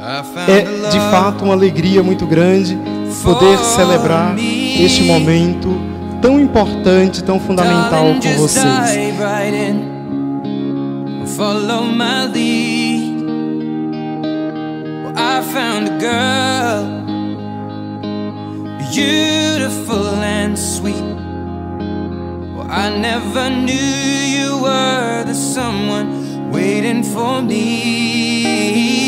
É de fato uma alegria muito grande poder celebrar este momento tão importante, tão fundamental com vocês. Follow my lead. Well, I found a girl, beautiful and sweet. Well, I never knew you were the someone waiting for me.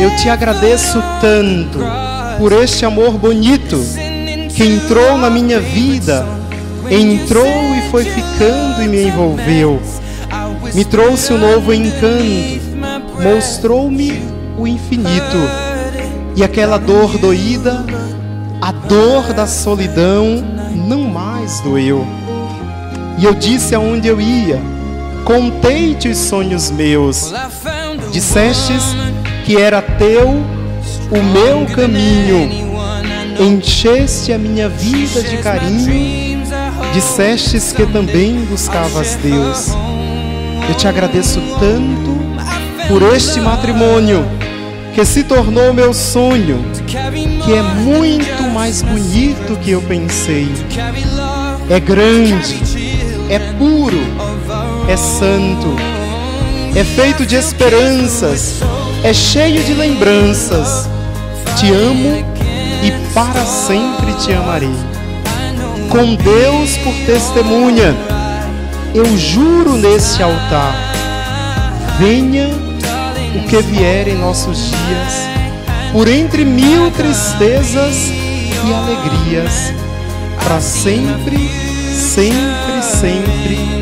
Eu te agradeço tanto por este amor bonito que entrou na minha vida, entrou e foi ficando e me envolveu. Me trouxe um novo encanto, mostrou-me o infinito. E aquela dor doída, a dor da solidão, não mais doeu. E eu disse aonde eu ia, contei-te os sonhos meus. Dissestes que era teu o meu caminho. Encheste a minha vida de carinho, dissestes que também buscavas Deus. Eu te agradeço tanto por este matrimônio que se tornou meu sonho, que é muito mais bonito que eu pensei. É grande, é puro, é santo, é feito de esperanças, é cheio de lembranças. Te amo e para sempre te amarei. Com Deus por testemunha, eu juro neste altar: venha o que vier em nossos dias, por entre mil tristezas e alegrias, para sempre, sempre, sempre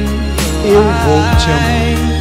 eu vou te amar.